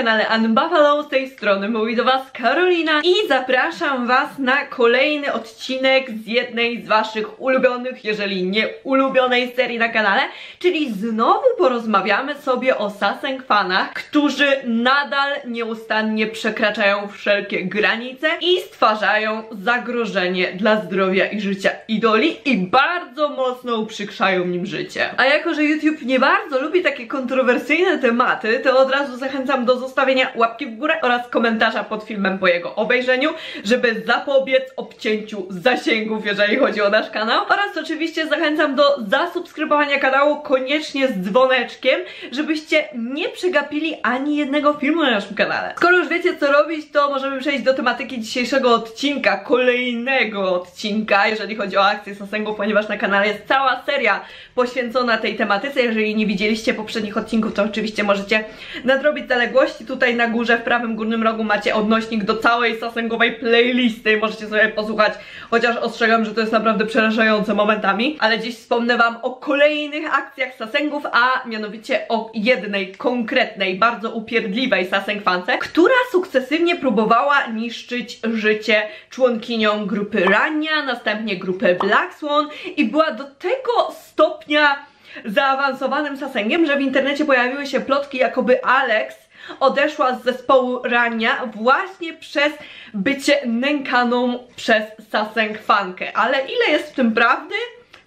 kanale Unbuffalo, z tej strony mówi do was Karolina i zapraszam was na kolejny odcinek z jednej z waszych ulubionych, jeżeli nie ulubionej serii na kanale, czyli znowu porozmawiamy sobie o Saseng fanach, którzy nadal nieustannie przekraczają wszelkie granice i stwarzają zagrożenie dla zdrowia i życia idoli i bardzo mocno uprzykrzają nim życie. A jako, że YouTube nie bardzo lubi takie kontrowersyjne tematy, to od razu zachęcam do zostawienia łapki w górę oraz komentarza pod filmem po jego obejrzeniu, żeby zapobiec obcięciu zasięgów, jeżeli chodzi o nasz kanał. Oraz oczywiście zachęcam do zasubskrybowania kanału koniecznie z dzwoneczkiem, żebyście nie przegapili ani jednego filmu na naszym kanale. Skoro już wiecie co robić, to możemy przejść do tematyki dzisiejszego odcinka, kolejnego odcinka, jeżeli chodzi o akcję Sasengów, ponieważ na kanale jest cała seria poświęcona tej tematyce. Jeżeli nie widzieliście poprzednich odcinków, to oczywiście możecie nadrobić zaległości. Tutaj na górze, w prawym górnym rogu macie odnośnik do całej sasengowej playlisty. Możecie sobie posłuchać, chociaż ostrzegam, że to jest naprawdę przerażające momentami. Ale dziś wspomnę wam o kolejnych akcjach sasengów, a mianowicie o jednej konkretnej, bardzo upierdliwej sasengfance, która sukcesywnie próbowała niszczyć życie członkiniom grupy Rania, następnie grupy Black Swan i była do tego stopnia zaawansowanym sasengiem, że w internecie pojawiły się plotki, jakoby Alex odeszła z zespołu Rania właśnie przez bycie nękaną przez Saseng Fankę. Ale ile jest w tym prawdy?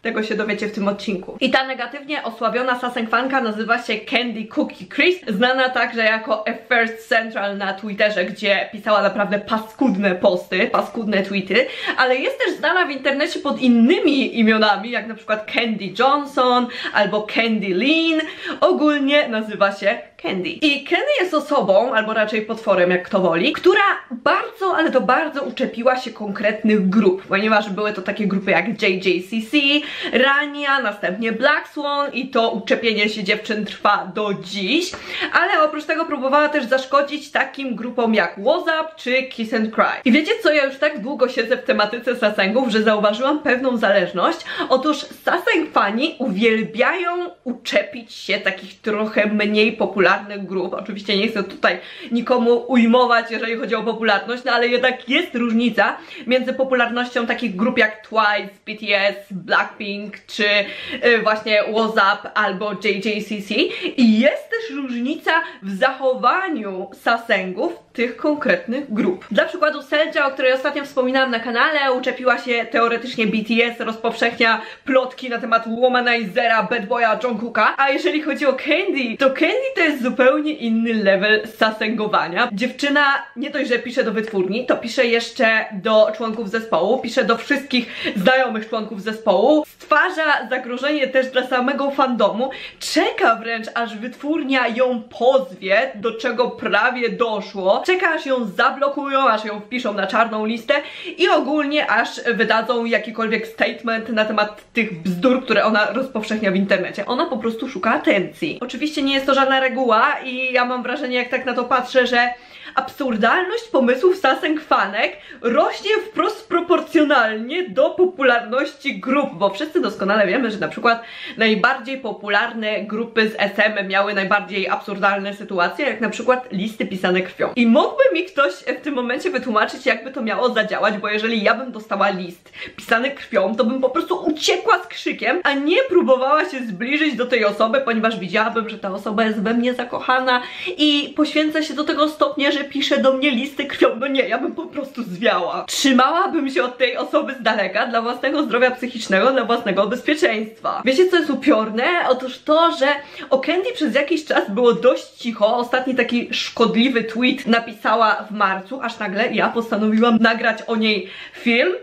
Tego się dowiecie w tym odcinku. I ta negatywnie osłabiona Fanka nazywa się Candy Cookie Chris, znana także jako A First Central na Twitterze, gdzie pisała naprawdę paskudne posty, paskudne tweety, ale jest też znana w internecie pod innymi imionami, jak na przykład Candy Johnson albo Candy Lean. Ogólnie nazywa się Candy. I Candy jest osobą, albo raczej potworem, jak kto woli, która bardzo, ale to bardzo uczepiła się konkretnych grup, ponieważ były to takie grupy jak JJCC, Rania, następnie Black Swan i to uczepienie się dziewczyn trwa do dziś, ale oprócz tego próbowała też zaszkodzić takim grupom jak WhatsApp czy Kiss and Cry. I wiecie co, ja już tak długo siedzę w tematyce sasengów, że zauważyłam pewną zależność. Otóż saseng fani uwielbiają uczepić się takich trochę mniej popularnych grup. Oczywiście nie chcę tutaj nikomu ujmować, jeżeli chodzi o popularność, no ale jednak jest różnica między popularnością takich grup jak Twice, BTS, Blackpink czy y, właśnie WhatsApp albo JJCC i jest też różnica w zachowaniu sasengów tych konkretnych grup. Dla przykładu Selja, o której ostatnio wspominałam na kanale, uczepiła się teoretycznie BTS, rozpowszechnia plotki na temat Womanizera, Bad Boya, Jungkooka, a jeżeli chodzi o Candy, to Candy to jest zupełnie inny level sasengowania. Dziewczyna nie dość, że pisze do wytwórni, to pisze jeszcze do członków zespołu, pisze do wszystkich znajomych członków zespołu, stwarza zagrożenie też dla samego fandomu, czeka wręcz aż wytwórnia ją pozwie, do czego prawie doszło, czeka aż ją zablokują, aż ją wpiszą na czarną listę i ogólnie aż wydadzą jakikolwiek statement na temat tych bzdur, które ona rozpowszechnia w internecie. Ona po prostu szuka atencji. Oczywiście nie jest to żadna reguła i ja mam wrażenie, jak tak na to patrzę, że absurdalność pomysłów saseng fanek rośnie wprost proporcjonalnie do popularności grup, bo wszyscy doskonale wiemy, że na przykład najbardziej popularne grupy z SM miały najbardziej absurdalne sytuacje, jak na przykład listy pisane krwią. I mógłby mi ktoś w tym momencie wytłumaczyć, jakby to miało zadziałać, bo jeżeli ja bym dostała list pisany krwią, to bym po prostu uciekła z krzykiem, a nie próbowała się zbliżyć do tej osoby, ponieważ widziałabym, że ta osoba jest we mnie zakochana i poświęca się do tego stopnia, że pisze do mnie listy krwią. No nie, ja bym po prostu zwiała. Trzymałabym się od tej osoby z daleka dla własnego zdrowia psychicznego, dla własnego bezpieczeństwa. Wiecie co jest upiorne? Otóż to, że o Candy przez jakiś czas było dość cicho. Ostatni taki szkodliwy tweet napisała w marcu, aż nagle ja postanowiłam nagrać o niej film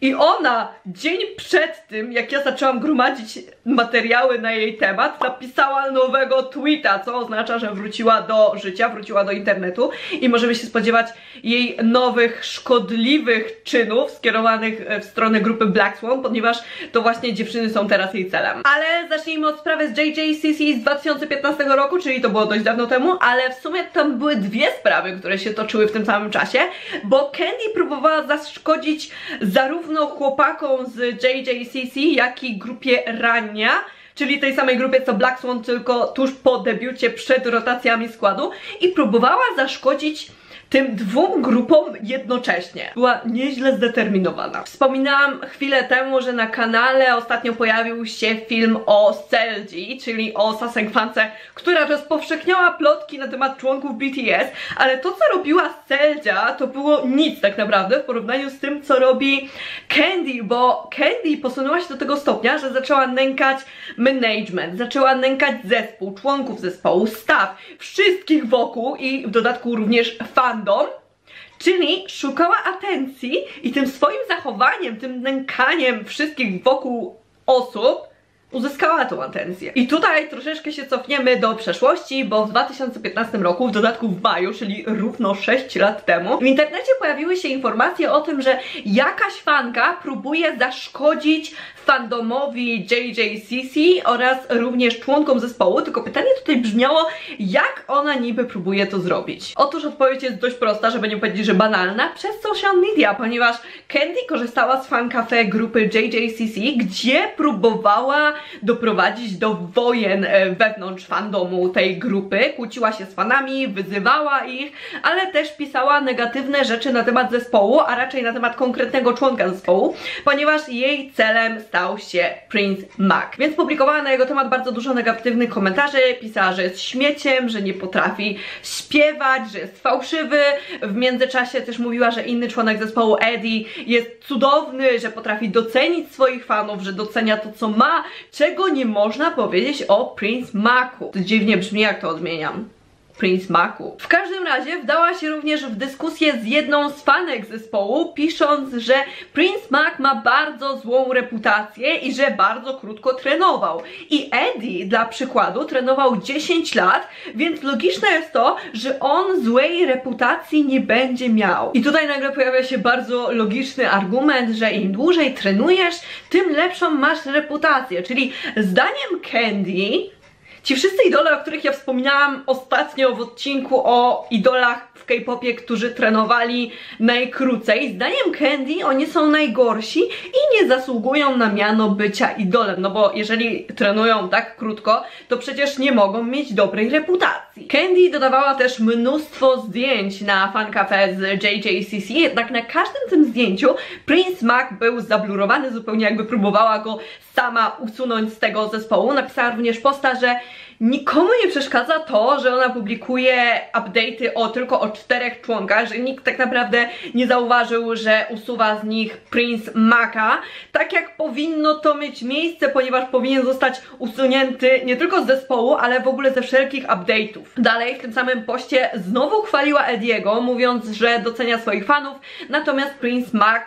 i ona dzień przed tym, jak ja zaczęłam gromadzić materiały na jej temat, napisała nowego tweeta, co oznacza, że wróciła do życia, wróciła do internetu i możemy się spodziewać jej nowych, szkodliwych czynów skierowanych w stronę grupy Black Swan, ponieważ to właśnie dziewczyny są teraz jej celem. Ale zacznijmy od sprawy z JJCC z 2015 roku, czyli to było dość dawno temu, ale w sumie tam były dwie sprawy, które się toczyły w tym samym czasie, bo Candy próbowała zaszkodzić zarówno chłopakom z JJCC, jak i grupie Rania, czyli tej samej grupie co Black Swan, tylko tuż po debiucie przed rotacjami składu i próbowała zaszkodzić tym dwóm grupom jednocześnie. Była nieźle zdeterminowana. Wspominałam chwilę temu, że na kanale ostatnio pojawił się film o Celji, czyli o Sasenkfance, która rozpowszechniała plotki na temat członków BTS, ale to co robiła Celia to było nic tak naprawdę w porównaniu z tym co robi Candy, bo Candy posunęła się do tego stopnia, że zaczęła nękać management, zaczęła nękać zespół, członków zespołu, staff, wszystkich wokół i w dodatku również fan czyli szukała atencji i tym swoim zachowaniem, tym nękaniem wszystkich wokół osób uzyskała tą atencję. I tutaj troszeczkę się cofniemy do przeszłości, bo w 2015 roku, w dodatku w maju, czyli równo 6 lat temu, w internecie pojawiły się informacje o tym, że jakaś fanka próbuje zaszkodzić fandomowi JJCC oraz również członkom zespołu, tylko pytanie tutaj brzmiało, jak ona niby próbuje to zrobić? Otóż odpowiedź jest dość prosta, żeby nie powiedzieć, że banalna, przez social media, ponieważ Candy korzystała z fancafe grupy JJCC, gdzie próbowała doprowadzić do wojen e, wewnątrz fandomu tej grupy, kłóciła się z fanami, wyzywała ich, ale też pisała negatywne rzeczy na temat zespołu, a raczej na temat konkretnego członka zespołu, ponieważ jej celem stał się Prince Mac. Więc publikowała na jego temat bardzo dużo negatywnych komentarzy, pisała, że jest śmieciem, że nie potrafi śpiewać, że jest fałszywy. W międzyczasie też mówiła, że inny członek zespołu Eddie jest cudowny, że potrafi docenić swoich fanów, że docenia to co ma, czego nie można powiedzieć o Prince Macu. To dziwnie brzmi jak to odmieniam. Prince Macu. W każdym razie wdała się również w dyskusję z jedną z fanek zespołu, pisząc, że Prince Mac ma bardzo złą reputację i że bardzo krótko trenował. I Eddie dla przykładu trenował 10 lat, więc logiczne jest to, że on złej reputacji nie będzie miał. I tutaj nagle pojawia się bardzo logiczny argument, że im dłużej trenujesz, tym lepszą masz reputację. Czyli zdaniem Candy Ci wszyscy idole, o których ja wspominałam ostatnio w odcinku o idolach w K-popie, którzy trenowali najkrócej, zdaniem Candy oni są najgorsi i nie zasługują na miano bycia idolem, no bo jeżeli trenują tak krótko, to przecież nie mogą mieć dobrej reputacji. Candy dodawała też mnóstwo zdjęć na fancafe z JJCC, jednak na każdym tym zdjęciu Prince Mac był zablurowany, zupełnie jakby próbowała go sama usunąć z tego zespołu. Napisała również posta, że nikomu nie przeszkadza to, że ona publikuje update'y o tylko o czterech członkach, że nikt tak naprawdę nie zauważył, że usuwa z nich Prince Maka, tak jak powinno to mieć miejsce, ponieważ powinien zostać usunięty nie tylko z zespołu, ale w ogóle ze wszelkich update'ów. Dalej w tym samym poście znowu chwaliła Ediego, mówiąc, że docenia swoich fanów, natomiast Prince Mac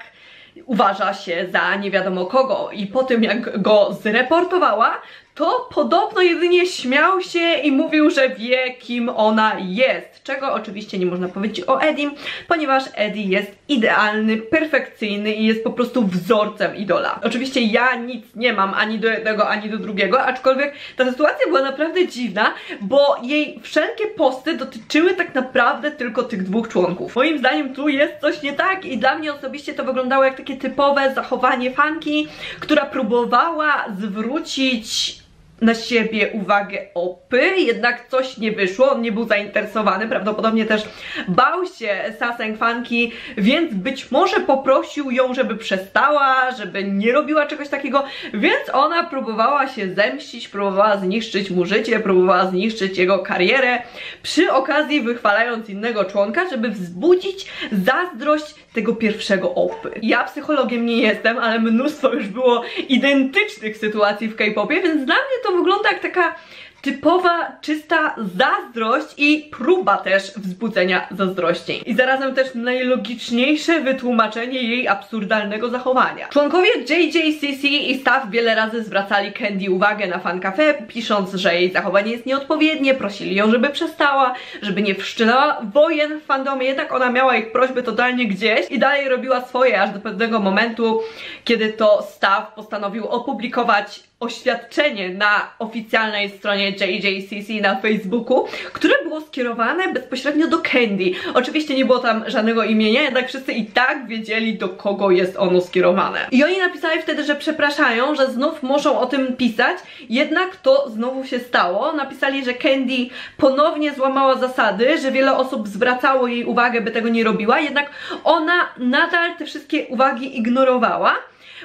uważa się za nie wiadomo kogo i po tym jak go zreportowała, to podobno jedynie śmiał się i mówił, że wie kim ona jest. Czego oczywiście nie można powiedzieć o Edim, ponieważ Eddie jest idealny, perfekcyjny i jest po prostu wzorcem idola. Oczywiście ja nic nie mam ani do jednego, ani do drugiego, aczkolwiek ta sytuacja była naprawdę dziwna, bo jej wszelkie posty dotyczyły tak naprawdę tylko tych dwóch członków. Moim zdaniem tu jest coś nie tak i dla mnie osobiście to wyglądało jak takie typowe zachowanie fanki, która próbowała zwrócić na siebie uwagę Opy, jednak coś nie wyszło, on nie był zainteresowany, prawdopodobnie też bał się Saseng Fanki, więc być może poprosił ją, żeby przestała, żeby nie robiła czegoś takiego, więc ona próbowała się zemścić, próbowała zniszczyć mu życie, próbowała zniszczyć jego karierę, przy okazji wychwalając innego członka, żeby wzbudzić zazdrość tego pierwszego Opy. Ja psychologiem nie jestem, ale mnóstwo już było identycznych sytuacji w K-popie, więc dla mnie to to wygląda jak taka typowa, czysta zazdrość i próba też wzbudzenia zazdrości. I zarazem też najlogiczniejsze wytłumaczenie jej absurdalnego zachowania. Członkowie JJCC i staff wiele razy zwracali Candy uwagę na fan cafe, pisząc, że jej zachowanie jest nieodpowiednie, prosili ją, żeby przestała, żeby nie wszczynała wojen w fandomie, jednak ona miała ich prośby totalnie gdzieś i dalej robiła swoje, aż do pewnego momentu, kiedy to staff postanowił opublikować oświadczenie na oficjalnej stronie JJCC na Facebooku, które było skierowane bezpośrednio do Candy. Oczywiście nie było tam żadnego imienia, jednak wszyscy i tak wiedzieli, do kogo jest ono skierowane. I oni napisali wtedy, że przepraszają, że znów muszą o tym pisać, jednak to znowu się stało. Napisali, że Candy ponownie złamała zasady, że wiele osób zwracało jej uwagę, by tego nie robiła, jednak ona nadal te wszystkie uwagi ignorowała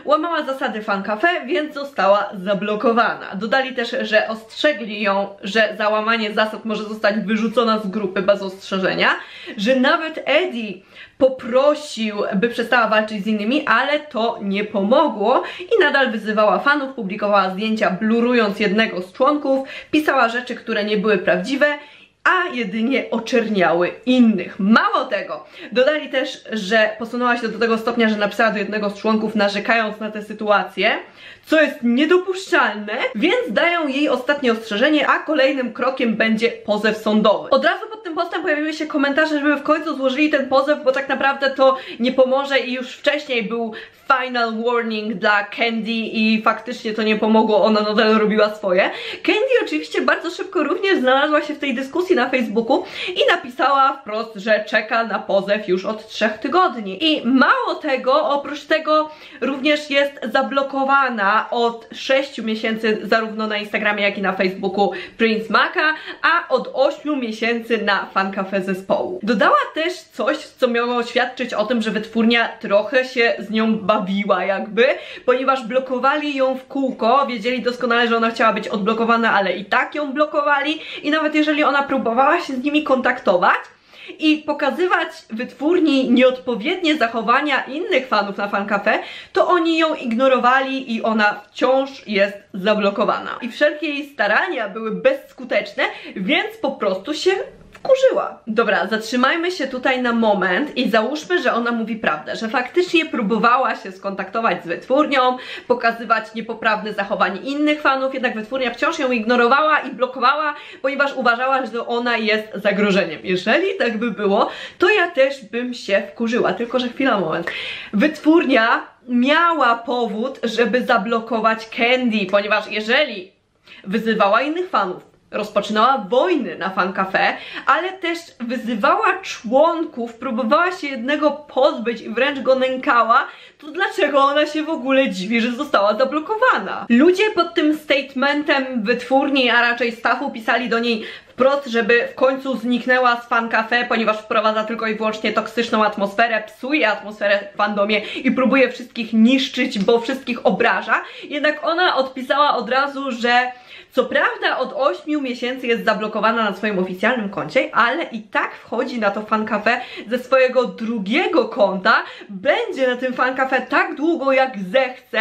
łamała zasady fancafe, więc została zablokowana. Dodali też, że ostrzegli ją, że za łamanie zasad może zostać wyrzucona z grupy bez ostrzeżenia, że nawet Eddie poprosił, by przestała walczyć z innymi, ale to nie pomogło i nadal wyzywała fanów, publikowała zdjęcia blurując jednego z członków, pisała rzeczy, które nie były prawdziwe a jedynie oczerniały innych. Mało tego, dodali też, że posunęła się do tego stopnia, że napisała do jednego z członków narzekając na tę sytuację, co jest niedopuszczalne, więc dają jej ostatnie ostrzeżenie, a kolejnym krokiem będzie pozew sądowy. Od razu pod tym postem pojawiły się komentarze, żeby w końcu złożyli ten pozew, bo tak naprawdę to nie pomoże i już wcześniej był final warning dla Candy i faktycznie to nie pomogło, ona nadal robiła swoje. Candy oczywiście bardzo szybko również znalazła się w tej dyskusji na Facebooku i napisała wprost, że czeka na pozew już od trzech tygodni. I mało tego, oprócz tego również jest zablokowana od 6 miesięcy zarówno na Instagramie, jak i na Facebooku Prince Maka, a od 8 miesięcy na fancafe zespołu. Dodała też coś, co miało świadczyć o tym, że wytwórnia trochę się z nią bawiła jakby, ponieważ blokowali ją w kółko, wiedzieli doskonale, że ona chciała być odblokowana, ale i tak ją blokowali i nawet jeżeli ona próbowała się z nimi kontaktować, i pokazywać wytwórni nieodpowiednie zachowania innych fanów na fancafe, to oni ją ignorowali i ona wciąż jest zablokowana. I wszelkie jej starania były bezskuteczne, więc po prostu się wkurzyła. Dobra, zatrzymajmy się tutaj na moment i załóżmy, że ona mówi prawdę, że faktycznie próbowała się skontaktować z wytwórnią, pokazywać niepoprawne zachowanie innych fanów, jednak wytwórnia wciąż ją ignorowała i blokowała, ponieważ uważała, że ona jest zagrożeniem. Jeżeli tak by było, to ja też bym się wkurzyła, tylko że chwila, moment. Wytwórnia miała powód, żeby zablokować Candy, ponieważ jeżeli wyzywała innych fanów, rozpoczynała wojny na fancafe, ale też wyzywała członków, próbowała się jednego pozbyć i wręcz go nękała, to dlaczego ona się w ogóle dziwi, że została zablokowana? Ludzie pod tym statementem wytwórni, a raczej stafu pisali do niej wprost, żeby w końcu zniknęła z fan cafe, ponieważ wprowadza tylko i wyłącznie toksyczną atmosferę, psuje atmosferę w fandomie i próbuje wszystkich niszczyć, bo wszystkich obraża. Jednak ona odpisała od razu, że co prawda od 8 miesięcy jest zablokowana na swoim oficjalnym koncie, ale i tak wchodzi na to fancafe ze swojego drugiego konta, będzie na tym fancafe tak długo jak zechce,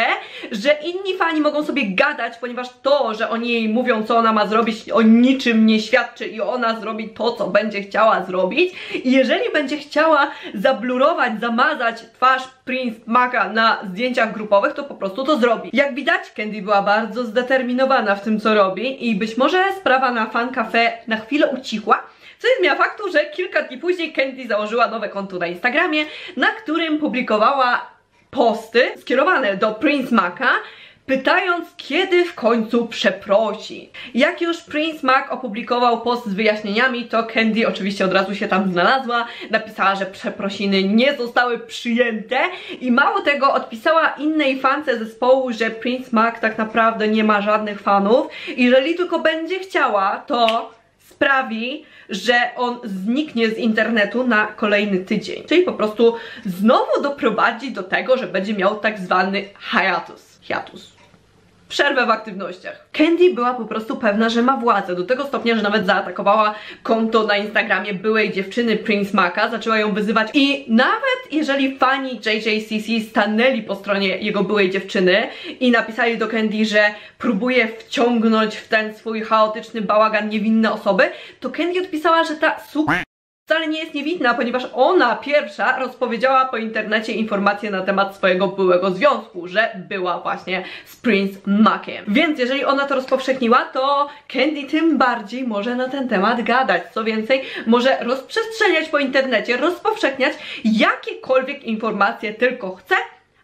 że inni fani mogą sobie gadać, ponieważ to, że oni jej mówią co ona ma zrobić o niczym nie świadczy i ona zrobi to, co będzie chciała zrobić. I jeżeli będzie chciała zablurować, zamazać twarz Prince Maca na zdjęciach grupowych, to po prostu to zrobi. Jak widać, Candy była bardzo zdeterminowana w tym, co robi i być może sprawa na fan cafe na chwilę ucichła, co jest zmiana faktu, że kilka dni później Candy założyła nowe konto na Instagramie, na którym publikowała posty skierowane do Prince Maca pytając, kiedy w końcu przeprosi. Jak już Prince Mac opublikował post z wyjaśnieniami, to Candy oczywiście od razu się tam znalazła, napisała, że przeprosiny nie zostały przyjęte i mało tego, odpisała innej fance zespołu, że Prince Mac tak naprawdę nie ma żadnych fanów i jeżeli tylko będzie chciała, to sprawi, że on zniknie z internetu na kolejny tydzień. Czyli po prostu znowu doprowadzi do tego, że będzie miał tak zwany hiatus. Hiatus przerwę w aktywnościach. Candy była po prostu pewna, że ma władzę, do tego stopnia, że nawet zaatakowała konto na Instagramie byłej dziewczyny Prince Maka, zaczęła ją wyzywać i nawet jeżeli fani JJCC stanęli po stronie jego byłej dziewczyny i napisali do Candy, że próbuje wciągnąć w ten swój chaotyczny bałagan niewinne osoby, to Candy odpisała, że ta super wcale nie jest niewinna, ponieważ ona pierwsza rozpowiedziała po internecie informacje na temat swojego byłego związku, że była właśnie z Prince Maciem. Więc jeżeli ona to rozpowszechniła, to Candy tym bardziej może na ten temat gadać. Co więcej, może rozprzestrzeniać po internecie, rozpowszechniać jakiekolwiek informacje tylko chce,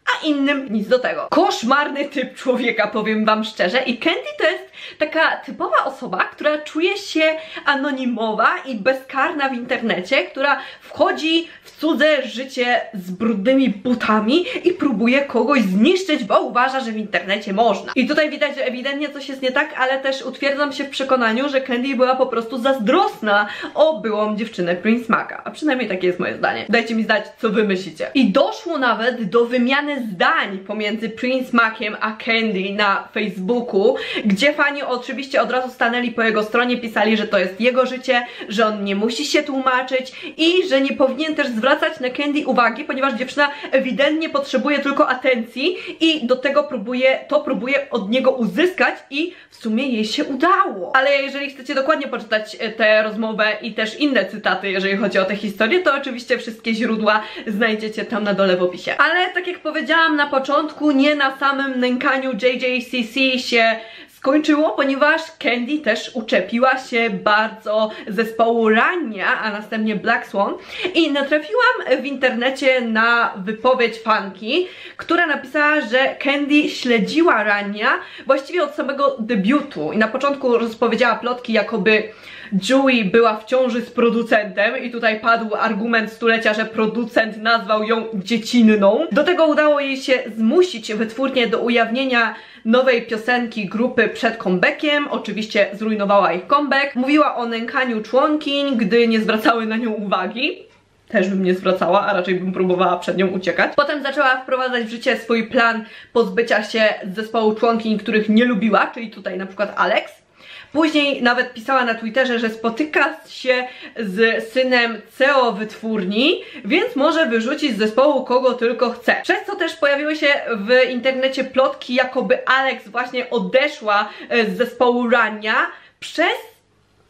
a innym nic do tego. Koszmarny typ człowieka, powiem wam szczerze i Candy to jest taka typowa osoba, która czuje się anonimowa i bezkarna w internecie, która wchodzi w cudze życie z brudnymi butami i próbuje kogoś zniszczyć, bo uważa, że w internecie można. I tutaj widać, że ewidentnie coś jest nie tak, ale też utwierdzam się w przekonaniu, że Candy była po prostu zazdrosna o byłą dziewczynę Prince Maca. A przynajmniej takie jest moje zdanie. Dajcie mi znać, co wy myślicie. I doszło nawet do wymiany zdań pomiędzy Prince Maciem a Candy na Facebooku, gdzie fani oczywiście od razu stanęli po jego stronie, pisali, że to jest jego życie, że on nie musi się tłumaczyć i że nie powinien też zwracać na Candy uwagi, ponieważ dziewczyna ewidentnie potrzebuje tylko atencji i do tego próbuje, to próbuje od niego uzyskać i w sumie jej się udało. Ale jeżeli chcecie dokładnie poczytać e, tę rozmowę i też inne cytaty, jeżeli chodzi o tę historię, to oczywiście wszystkie źródła znajdziecie tam na dole w opisie. Ale tak jak powiedziałam na początku, nie na samym nękaniu JJCC się skończyło, ponieważ Candy też uczepiła się bardzo zespołu Rania, a następnie Black Swan. I natrafiłam w internecie na wypowiedź fanki, która napisała, że Candy śledziła Rania właściwie od samego debiutu. I na początku rozpowiedziała plotki, jakoby Joey była w ciąży z producentem i tutaj padł argument stulecia, że producent nazwał ją dziecinną. Do tego udało jej się zmusić wytwórnię do ujawnienia nowej piosenki grupy przed comebackiem, oczywiście zrujnowała ich comeback. Mówiła o nękaniu członkiń, gdy nie zwracały na nią uwagi też bym nie zwracała, a raczej bym próbowała przed nią uciekać. Potem zaczęła wprowadzać w życie swój plan pozbycia się zespołu członkiń, których nie lubiła, czyli tutaj na przykład Alex. Później nawet pisała na Twitterze, że spotyka się z synem CEO wytwórni, więc może wyrzucić z zespołu kogo tylko chce. Przez co też pojawiły się w internecie plotki, jakoby Alex właśnie odeszła e, z zespołu Rania przez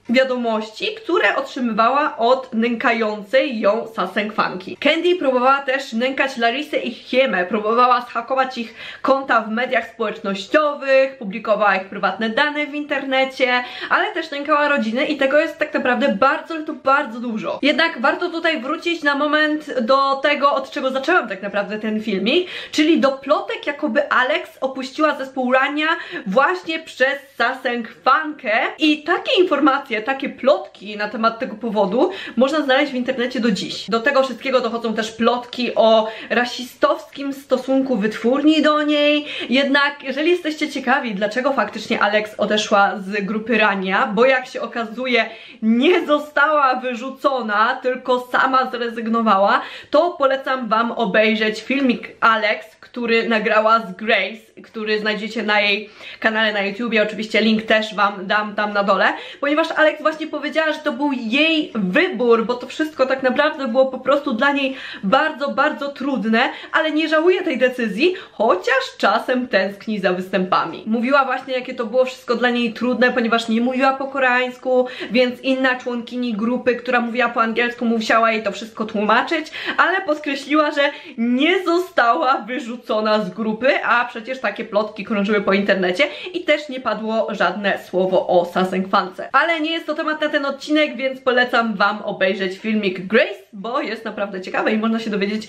wiadomości, które otrzymywała od nękającej ją Sasenkwanki. Candy próbowała też nękać Larisę i Hiemę, próbowała schakować ich konta w mediach społecznościowych, publikowała ich prywatne dane w internecie, ale też nękała rodziny i tego jest tak naprawdę bardzo, to bardzo dużo. Jednak warto tutaj wrócić na moment do tego, od czego zaczęłam tak naprawdę ten filmik, czyli do plotek, jakoby Alex opuściła zespół Rania właśnie przez Sasenkwankę i takie informacje takie plotki na temat tego powodu można znaleźć w internecie do dziś. Do tego wszystkiego dochodzą też plotki o rasistowskim stosunku wytwórni do niej. Jednak jeżeli jesteście ciekawi, dlaczego faktycznie Alex odeszła z grupy Rania, bo jak się okazuje nie została wyrzucona, tylko sama zrezygnowała, to polecam wam obejrzeć filmik Alex, który nagrała z Grace, który znajdziecie na jej kanale na YouTubie, oczywiście link też wam dam tam na dole, ponieważ Alex właśnie powiedziała, że to był jej wybór, bo to wszystko tak naprawdę było po prostu dla niej bardzo, bardzo trudne, ale nie żałuje tej decyzji, chociaż czasem tęskni za występami. Mówiła właśnie, jakie to było wszystko dla niej trudne, ponieważ nie mówiła po koreańsku, więc inna członkini grupy, która mówiła po angielsku, musiała jej to wszystko tłumaczyć, ale podkreśliła, że nie została wyrzucona z grupy, a przecież takie plotki krążyły po internecie i też nie padło żadne słowo o Sasenkwance. Ale nie jest to temat na ten odcinek, więc polecam Wam obejrzeć filmik Grace, bo jest naprawdę ciekawy i można się dowiedzieć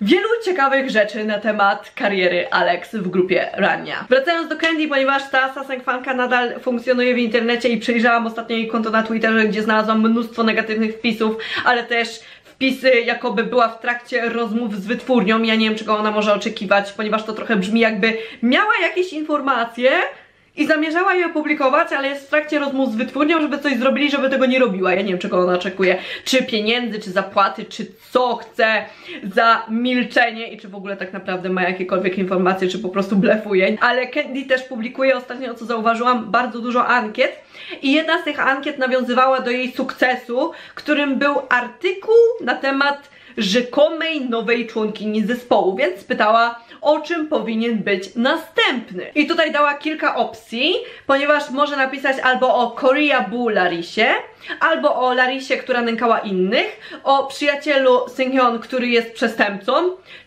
wielu ciekawych rzeczy na temat kariery Alex w grupie Rania. Wracając do Candy, ponieważ ta Sasenkwanka nadal funkcjonuje w internecie i przejrzałam ostatnio jej konto na Twitterze, gdzie znalazłam mnóstwo negatywnych wpisów, ale też wpisy, jakoby była w trakcie rozmów z wytwórnią. Ja nie wiem, czego ona może oczekiwać, ponieważ to trochę brzmi jakby miała jakieś informacje, i zamierzała je opublikować, ale jest w trakcie rozmów z wytwórnią, żeby coś zrobili, żeby tego nie robiła. Ja nie wiem, czego ona oczekuje. Czy pieniędzy, czy zapłaty, czy co chce za milczenie i czy w ogóle tak naprawdę ma jakiekolwiek informacje, czy po prostu blefuje. Ale Candy też publikuje ostatnio, co zauważyłam, bardzo dużo ankiet i jedna z tych ankiet nawiązywała do jej sukcesu, którym był artykuł na temat rzekomej nowej członkini zespołu, więc pytała o czym powinien być następny. I tutaj dała kilka opcji, ponieważ może napisać albo o Korea Bu Larisie, albo o Larisie, która nękała innych, o przyjacielu Synghyun, który jest przestępcą,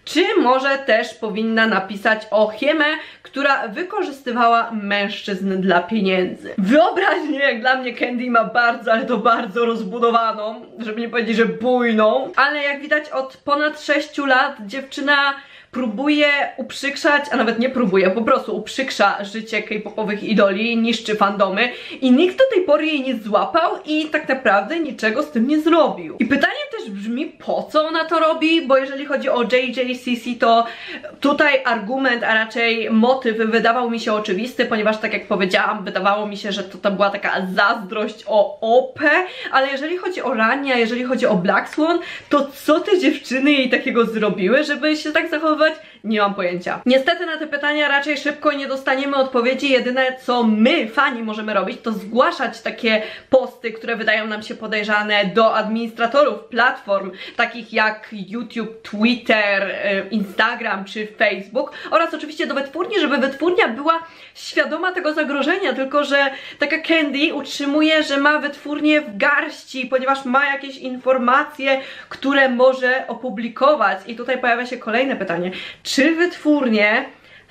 czy może też powinna napisać o Hieme, która wykorzystywała mężczyzn dla pieniędzy. Wyobraźnię, jak dla mnie Candy ma bardzo, ale to bardzo rozbudowaną, żeby nie powiedzieć, że bujną, ale jak widać od ponad 6 lat dziewczyna próbuje uprzykrzać, a nawet nie próbuje, po prostu uprzykrza życie k-popowych idoli, niszczy fandomy i nikt do tej pory jej nie złapał i tak naprawdę niczego z tym nie zrobił. I pytanie też brzmi, po co ona to robi, bo jeżeli chodzi o JJCC, to tutaj argument, a raczej motyw wydawał mi się oczywisty, ponieważ tak jak powiedziałam, wydawało mi się, że to, to była taka zazdrość o OP, ale jeżeli chodzi o Rania, jeżeli chodzi o Black Swan, to co te dziewczyny jej takiego zrobiły, żeby się tak zachowywać? Nie mam pojęcia. Niestety na te pytania raczej szybko nie dostaniemy odpowiedzi. Jedyne co my, fani, możemy robić, to zgłaszać takie posty, które wydają nam się podejrzane do administratorów platform, takich jak YouTube, Twitter, y, Instagram czy Facebook oraz oczywiście do wytwórni, żeby wytwórnia była świadoma tego zagrożenia, tylko że taka Candy utrzymuje, że ma wytwórnię w garści, ponieważ ma jakieś informacje, które może opublikować. I tutaj pojawia się kolejne pytanie czy wytwórnie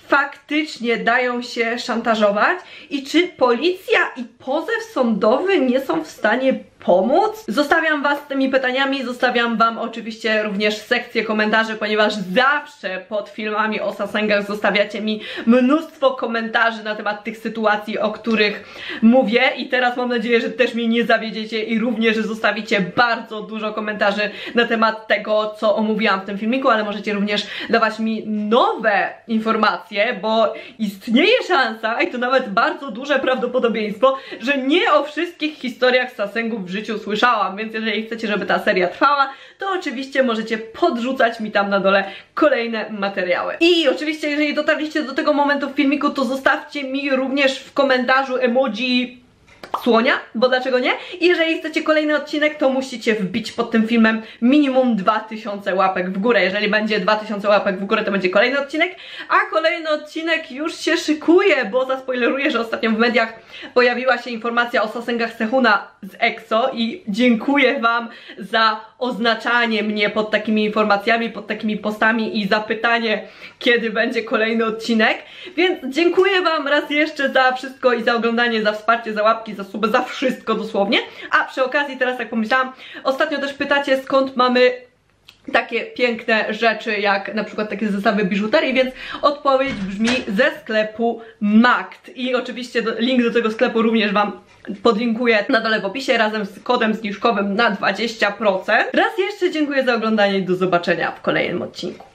faktycznie dają się szantażować i czy policja i pozew sądowy nie są w stanie pomóc? Zostawiam Was z tymi pytaniami, zostawiam Wam oczywiście również sekcję komentarzy, ponieważ zawsze pod filmami o Sasengach zostawiacie mi mnóstwo komentarzy na temat tych sytuacji, o których mówię i teraz mam nadzieję, że też mnie nie zawiedziecie i również zostawicie bardzo dużo komentarzy na temat tego, co omówiłam w tym filmiku, ale możecie również dawać mi nowe informacje, bo istnieje szansa, i to nawet bardzo duże prawdopodobieństwo, że nie o wszystkich historiach Sasengów w życiu słyszałam, więc jeżeli chcecie, żeby ta seria trwała, to oczywiście możecie podrzucać mi tam na dole kolejne materiały. I oczywiście, jeżeli dotarliście do tego momentu w filmiku, to zostawcie mi również w komentarzu emoji słonia, bo dlaczego nie? I jeżeli chcecie kolejny odcinek, to musicie wbić pod tym filmem minimum 2000 łapek w górę. Jeżeli będzie 2000 łapek w górę, to będzie kolejny odcinek, a kolejny odcinek już się szykuje, bo zaspoileruję, że ostatnio w mediach pojawiła się informacja o Sasengach Sehuna z EXO i dziękuję Wam za oznaczanie mnie pod takimi informacjami, pod takimi postami i zapytanie, kiedy będzie kolejny odcinek. Więc dziękuję Wam raz jeszcze za wszystko i za oglądanie, za wsparcie, za łapki, za suby, za wszystko dosłownie. A przy okazji teraz tak pomyślałam, ostatnio też pytacie skąd mamy takie piękne rzeczy jak na przykład takie zestawy biżuterii, więc odpowiedź brzmi ze sklepu MACT i oczywiście link do tego sklepu również Wam podlinkuję na dole w opisie razem z kodem zniżkowym na 20%. Raz jeszcze dziękuję za oglądanie i do zobaczenia w kolejnym odcinku.